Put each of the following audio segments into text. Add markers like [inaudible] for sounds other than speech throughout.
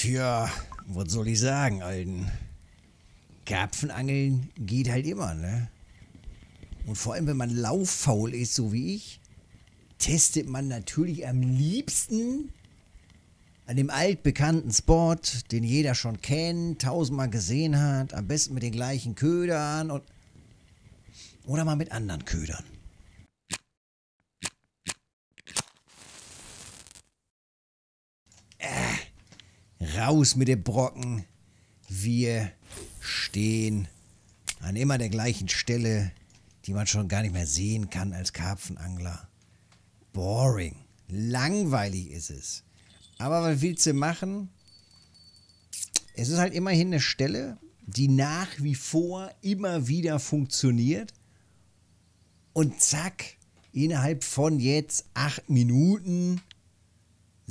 Tja, was soll ich sagen, Alten? Karpfenangeln geht halt immer, ne? Und vor allem, wenn man lauffaul ist, so wie ich, testet man natürlich am liebsten an dem altbekannten Spot, den jeder schon kennt, tausendmal gesehen hat, am besten mit den gleichen Ködern und oder mal mit anderen Ködern. Raus mit dem Brocken. Wir stehen an immer der gleichen Stelle, die man schon gar nicht mehr sehen kann als Karpfenangler. Boring. Langweilig ist es. Aber was willst du machen? Es ist halt immerhin eine Stelle, die nach wie vor immer wieder funktioniert. Und zack, innerhalb von jetzt acht Minuten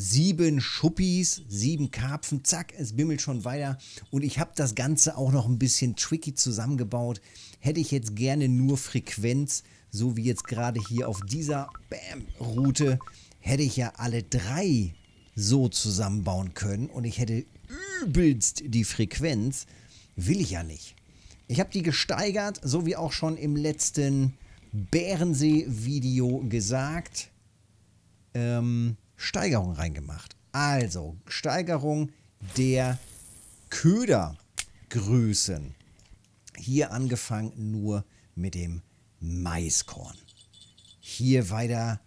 sieben Schuppis, sieben Karpfen, zack, es bimmelt schon weiter. Und ich habe das Ganze auch noch ein bisschen tricky zusammengebaut. Hätte ich jetzt gerne nur Frequenz, so wie jetzt gerade hier auf dieser Bam-Route, hätte ich ja alle drei so zusammenbauen können und ich hätte übelst die Frequenz. Will ich ja nicht. Ich habe die gesteigert, so wie auch schon im letzten Bärensee-Video gesagt. Ähm, Steigerung reingemacht. Also, Steigerung der Ködergrößen. Hier angefangen nur mit dem Maiskorn. Hier weiter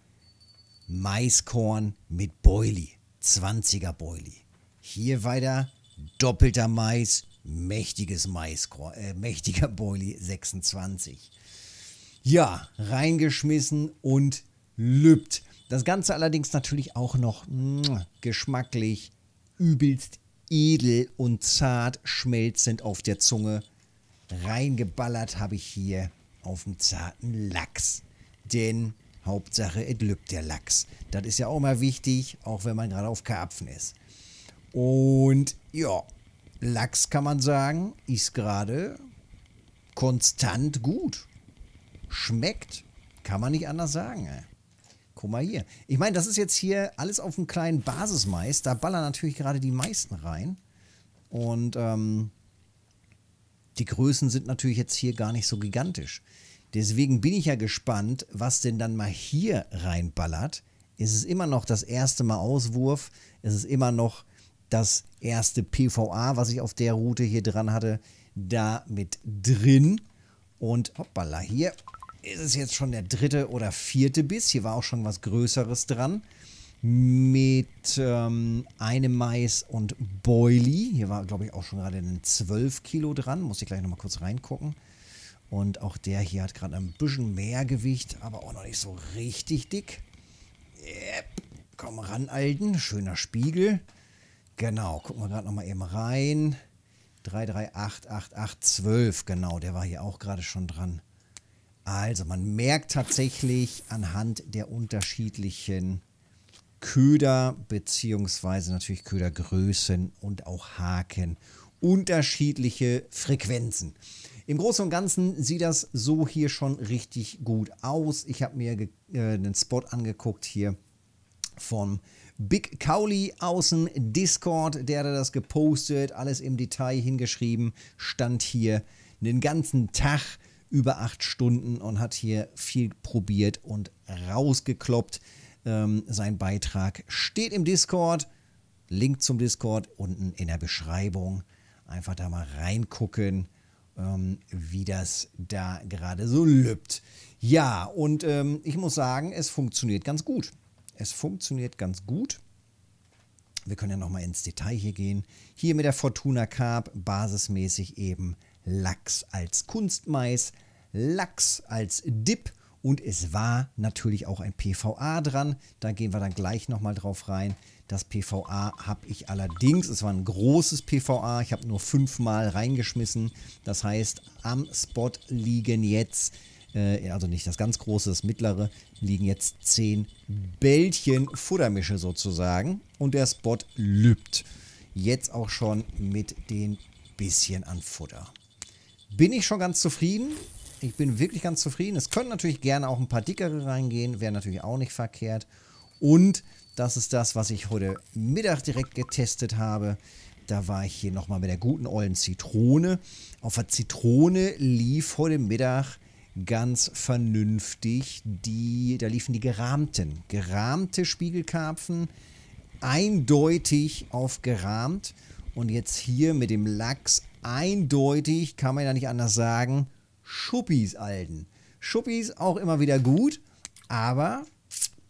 Maiskorn mit Boilie. 20er Boilie. Hier weiter doppelter Mais, mächtiges Maiskorn, äh, mächtiger Boilie 26. Ja, reingeschmissen und lübt. Das Ganze allerdings natürlich auch noch mh, geschmacklich, übelst edel und zart schmelzend auf der Zunge. Reingeballert habe ich hier auf dem zarten Lachs. Denn Hauptsache, es lübt der Lachs. Das ist ja auch mal wichtig, auch wenn man gerade auf Karpfen ist. Und ja, Lachs kann man sagen, ist gerade konstant gut. Schmeckt, kann man nicht anders sagen. Ey. Guck mal hier. Ich meine, das ist jetzt hier alles auf einem kleinen Basismais. Da ballern natürlich gerade die meisten rein. Und ähm, die Größen sind natürlich jetzt hier gar nicht so gigantisch. Deswegen bin ich ja gespannt, was denn dann mal hier reinballert. Es ist immer noch das erste Mal Auswurf. Es ist immer noch das erste PVA, was ich auf der Route hier dran hatte, da mit drin. Und hoppala, hier ist es jetzt schon der dritte oder vierte Biss. Hier war auch schon was Größeres dran. Mit ähm, einem Mais und Boilie. Hier war, glaube ich, auch schon gerade ein 12 Kilo dran. Muss ich gleich nochmal kurz reingucken. Und auch der hier hat gerade ein bisschen mehr Gewicht, aber auch noch nicht so richtig dick. Yep. Komm ran, Alten. Schöner Spiegel. Genau, gucken wir gerade nochmal eben rein. 338812, genau, der war hier auch gerade schon dran. Also, man merkt tatsächlich anhand der unterschiedlichen Köder, beziehungsweise natürlich Ködergrößen und auch Haken, unterschiedliche Frequenzen. Im Großen und Ganzen sieht das so hier schon richtig gut aus. Ich habe mir äh, einen Spot angeguckt hier vom Big Cowley aus dem Discord. Der hat das gepostet, alles im Detail hingeschrieben. Stand hier den ganzen Tag über acht Stunden und hat hier viel probiert und rausgekloppt. Ähm, sein Beitrag steht im Discord. Link zum Discord unten in der Beschreibung. Einfach da mal reingucken ähm, wie das da gerade so lübt. Ja, und ähm, ich muss sagen, es funktioniert ganz gut. Es funktioniert ganz gut. Wir können ja nochmal ins Detail hier gehen. Hier mit der Fortuna Carp basismäßig eben Lachs als Kunstmais, Lachs als Dip und es war natürlich auch ein PVA dran. Da gehen wir dann gleich nochmal drauf rein. Das PVA habe ich allerdings, es war ein großes PVA, ich habe nur fünfmal reingeschmissen. Das heißt, am Spot liegen jetzt, äh, also nicht das ganz große, das mittlere, liegen jetzt zehn Bällchen Futtermische sozusagen. Und der Spot lübt jetzt auch schon mit den bisschen an Futter. Bin ich schon ganz zufrieden. Ich bin wirklich ganz zufrieden. Es können natürlich gerne auch ein paar dickere reingehen, wäre natürlich auch nicht verkehrt. Und das ist das, was ich heute Mittag direkt getestet habe. Da war ich hier nochmal mit der guten ollen Zitrone. Auf der Zitrone lief heute Mittag ganz vernünftig die, da liefen die gerahmten. Gerahmte Spiegelkarpfen, eindeutig auf gerahmt. Und jetzt hier mit dem Lachs eindeutig, kann man ja nicht anders sagen, Schuppis, Alten. Schuppis auch immer wieder gut, aber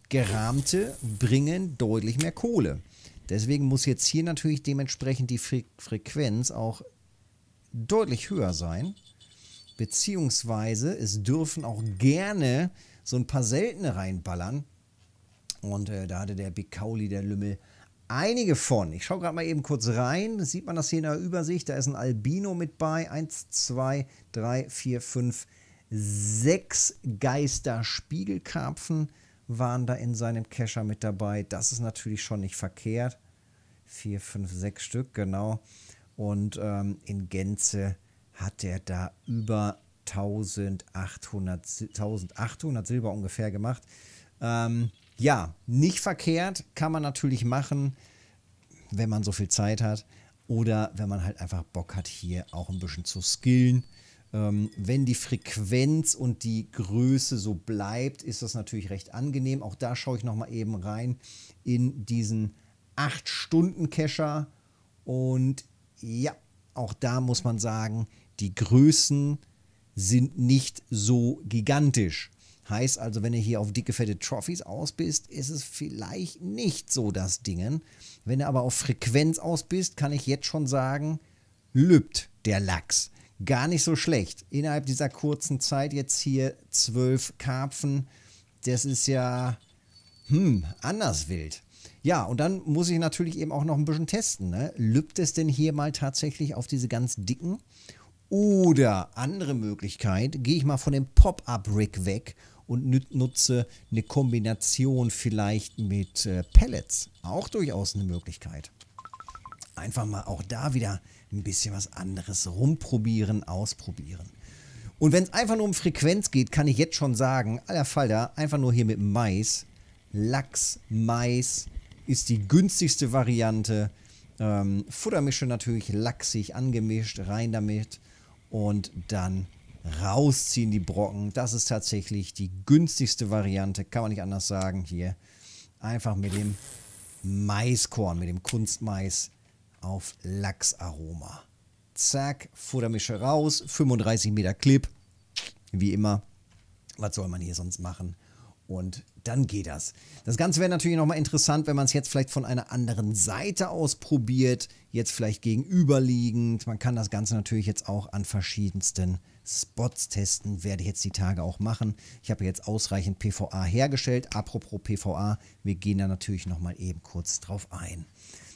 gerahmte bringen deutlich mehr Kohle. Deswegen muss jetzt hier natürlich dementsprechend die Fre Frequenz auch deutlich höher sein. Beziehungsweise es dürfen auch gerne so ein paar seltene reinballern. Und äh, da hatte der Big Kauli, der Lümmel, einige von. Ich schaue gerade mal eben kurz rein. Sieht man das hier in der Übersicht? Da ist ein Albino mit bei. Eins, zwei, drei, vier, fünf, sechs Geister-Spiegelkarpfen waren da in seinem Kescher mit dabei. Das ist natürlich schon nicht verkehrt. Vier, fünf, sechs Stück, genau. Und ähm, in Gänze hat er da über 1800, 1800 Silber ungefähr gemacht. Ähm, ja, nicht verkehrt, kann man natürlich machen, wenn man so viel Zeit hat oder wenn man halt einfach Bock hat, hier auch ein bisschen zu skillen. Ähm, wenn die Frequenz und die Größe so bleibt, ist das natürlich recht angenehm. Auch da schaue ich nochmal eben rein in diesen 8-Stunden-Cacher. Und ja, auch da muss man sagen, die Größen sind nicht so gigantisch. Heißt also, wenn ihr hier auf dicke, fette Trophies aus bist, ist es vielleicht nicht so das Dingen. Wenn ihr aber auf Frequenz aus bist, kann ich jetzt schon sagen, lübt der Lachs. Gar nicht so schlecht. Innerhalb dieser kurzen Zeit jetzt hier zwölf Karpfen. Das ist ja, hm, anders wild. Ja, und dann muss ich natürlich eben auch noch ein bisschen testen. Ne? Lübt es denn hier mal tatsächlich auf diese ganz dicken? Oder andere Möglichkeit, gehe ich mal von dem Pop-Up-Rig weg und nutze eine Kombination vielleicht mit äh, Pellets. Auch durchaus eine Möglichkeit. Einfach mal auch da wieder ein bisschen was anderes rumprobieren, ausprobieren. Und wenn es einfach nur um Frequenz geht, kann ich jetzt schon sagen, aller Fall da, einfach nur hier mit Mais. Lachs, Mais ist die günstigste Variante. Ähm, Futtermische natürlich lachsig angemischt, rein damit und dann rausziehen die Brocken. Das ist tatsächlich die günstigste Variante, kann man nicht anders sagen. Hier einfach mit dem Maiskorn, mit dem Kunstmais auf Lachsaroma. Zack, Futtermische raus, 35 Meter Clip, wie immer. Was soll man hier sonst machen? Und dann geht das. Das Ganze wäre natürlich nochmal interessant, wenn man es jetzt vielleicht von einer anderen Seite aus probiert, jetzt vielleicht gegenüberliegend. Man kann das Ganze natürlich jetzt auch an verschiedensten Spots testen, werde ich jetzt die Tage auch machen. Ich habe jetzt ausreichend PVA hergestellt. Apropos PVA, wir gehen da natürlich nochmal eben kurz drauf ein.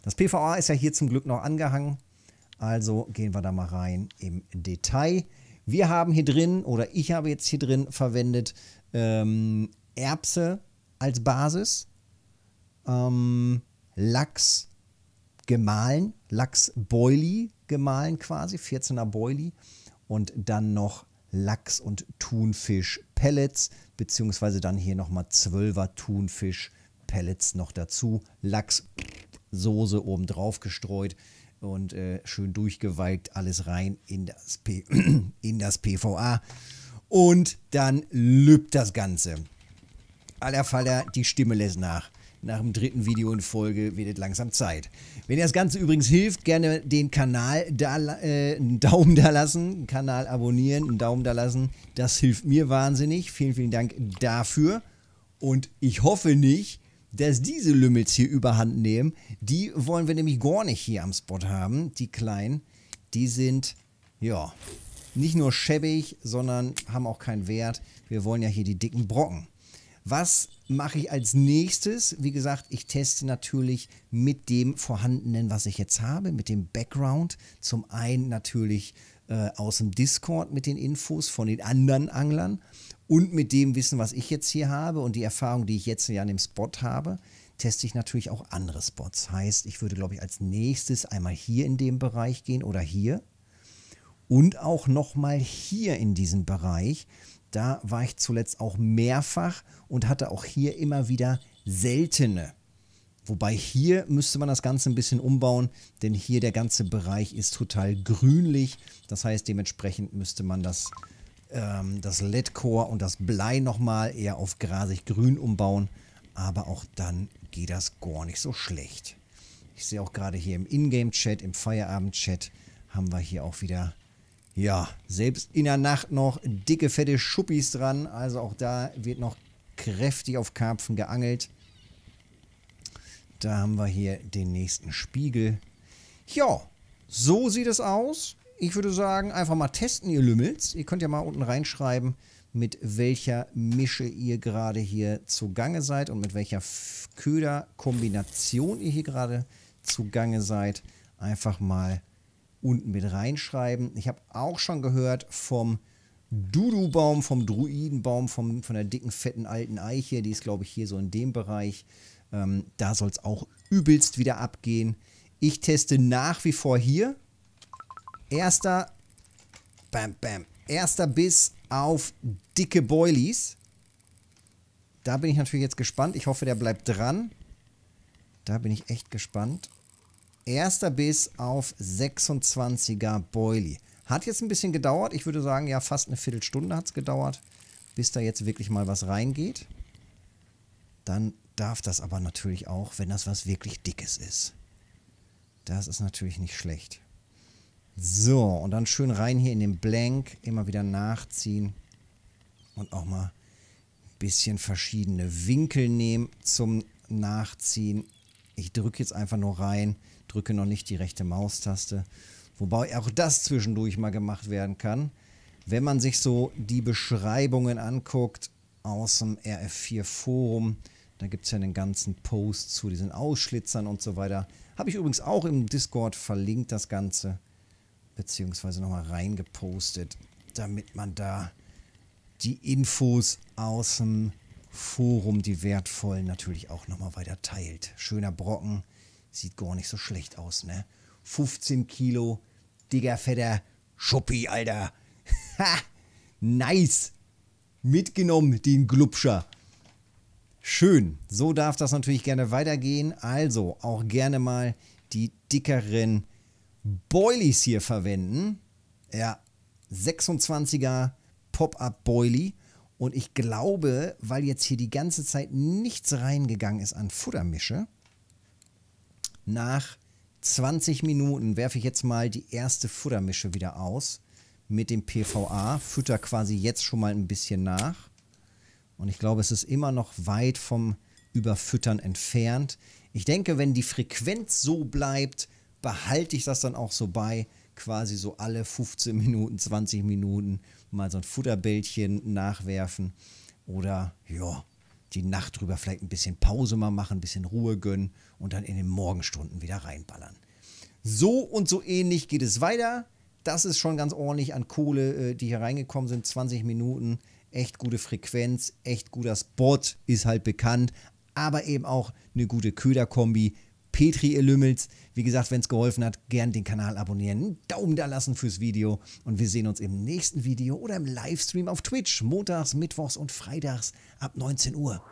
Das PVA ist ja hier zum Glück noch angehangen, also gehen wir da mal rein im Detail. Wir haben hier drin, oder ich habe jetzt hier drin verwendet, ähm, Erbse als Basis, ähm, Lachs gemahlen, Lachs Boilie gemahlen quasi, 14er Boilie und dann noch Lachs und Thunfisch Pellets, beziehungsweise dann hier nochmal 12er Thunfisch Pellets noch dazu, Lachs Soße oben drauf gestreut und äh, schön durchgewalkt alles rein in das, P [clears throat] in das PVA und dann lübt das Ganze aller Faller, die Stimme lässt nach. Nach dem dritten Video in Folge wird es langsam Zeit. Wenn ihr das Ganze übrigens hilft, gerne den Kanal da, äh, einen Daumen da lassen, Kanal abonnieren, einen Daumen da lassen. Das hilft mir wahnsinnig. Vielen, vielen Dank dafür. Und ich hoffe nicht, dass diese Lümmels hier überhand nehmen. Die wollen wir nämlich gar nicht hier am Spot haben, die kleinen. Die sind, ja, nicht nur schäbig, sondern haben auch keinen Wert. Wir wollen ja hier die dicken Brocken. Was mache ich als nächstes? Wie gesagt, ich teste natürlich mit dem vorhandenen, was ich jetzt habe, mit dem Background. Zum einen natürlich äh, aus dem Discord mit den Infos von den anderen Anglern und mit dem Wissen, was ich jetzt hier habe und die Erfahrung, die ich jetzt ja an dem Spot habe, teste ich natürlich auch andere Spots. Heißt, ich würde, glaube ich, als nächstes einmal hier in dem Bereich gehen oder hier und auch nochmal hier in diesem Bereich da war ich zuletzt auch mehrfach und hatte auch hier immer wieder seltene, Wobei hier müsste man das Ganze ein bisschen umbauen, denn hier der ganze Bereich ist total grünlich. Das heißt, dementsprechend müsste man das, ähm, das LED-Core und das Blei nochmal eher auf grasig-grün umbauen. Aber auch dann geht das gar nicht so schlecht. Ich sehe auch gerade hier im Ingame-Chat, im Feierabend-Chat, haben wir hier auch wieder, ja, selbst in der Nacht noch dicke, fette Schuppis dran. Also auch da wird noch kräftig auf Karpfen geangelt. Da haben wir hier den nächsten Spiegel. Ja, so sieht es aus. Ich würde sagen, einfach mal testen, ihr Lümmels. Ihr könnt ja mal unten reinschreiben, mit welcher Mische ihr gerade hier zugange seid und mit welcher Köderkombination ihr hier gerade zugange seid. Einfach mal unten mit reinschreiben. Ich habe auch schon gehört vom Dudu-Baum, vom Druidenbaum, vom, von der dicken, fetten alten Eiche. Die ist, glaube ich, hier so in dem Bereich. Ähm, da soll es auch übelst wieder abgehen. Ich teste nach wie vor hier. Erster, bam, bam, erster Biss auf dicke Boilies. Da bin ich natürlich jetzt gespannt. Ich hoffe, der bleibt dran. Da bin ich echt gespannt. Erster Biss auf 26er Boilie. Hat jetzt ein bisschen gedauert. Ich würde sagen, ja, fast eine Viertelstunde hat es gedauert, bis da jetzt wirklich mal was reingeht. Dann darf das aber natürlich auch, wenn das was wirklich Dickes ist. Das ist natürlich nicht schlecht. So, und dann schön rein hier in den Blank, immer wieder nachziehen und auch mal ein bisschen verschiedene Winkel nehmen zum Nachziehen. Ich drücke jetzt einfach nur rein, drücke noch nicht die rechte Maustaste, wobei auch das zwischendurch mal gemacht werden kann. Wenn man sich so die Beschreibungen anguckt aus dem RF4 Forum, da gibt es ja einen ganzen Post zu diesen Ausschlitzern und so weiter. Habe ich übrigens auch im Discord verlinkt, das Ganze. Beziehungsweise nochmal reingepostet, damit man da die Infos aus dem Forum, die wertvollen, natürlich auch nochmal weiter teilt. Schöner Brocken. Sieht gar nicht so schlecht aus, ne? 15 Kilo, dicker, fetter Schuppi, Alter. [laughs] Ha! Nice! Mitgenommen, den Glubscher. Schön, so darf das natürlich gerne weitergehen. Also auch gerne mal die dickeren Boilies hier verwenden. Ja, 26er Pop-Up Boilie. Und ich glaube, weil jetzt hier die ganze Zeit nichts reingegangen ist an Futtermische, nach 20 Minuten werfe ich jetzt mal die erste Futtermische wieder aus mit dem PVA. Fütter quasi jetzt schon mal ein bisschen nach. Und ich glaube, es ist immer noch weit vom Überfüttern entfernt. Ich denke, wenn die Frequenz so bleibt, behalte ich das dann auch so bei, quasi so alle 15 Minuten, 20 Minuten mal so ein Futterbällchen nachwerfen oder ja, die Nacht drüber vielleicht ein bisschen Pause mal machen, ein bisschen Ruhe gönnen und dann in den Morgenstunden wieder reinballern. So und so ähnlich geht es weiter. Das ist schon ganz ordentlich an Kohle, äh, die hier reingekommen sind. 20 Minuten echt gute Frequenz, echt guter Spot, ist halt bekannt, aber eben auch eine gute Köderkombi. Petri, ihr Lümmels. Wie gesagt, wenn es geholfen hat, gern den Kanal abonnieren, einen Daumen da lassen fürs Video und wir sehen uns im nächsten Video oder im Livestream auf Twitch, montags, mittwochs und freitags ab 19 Uhr.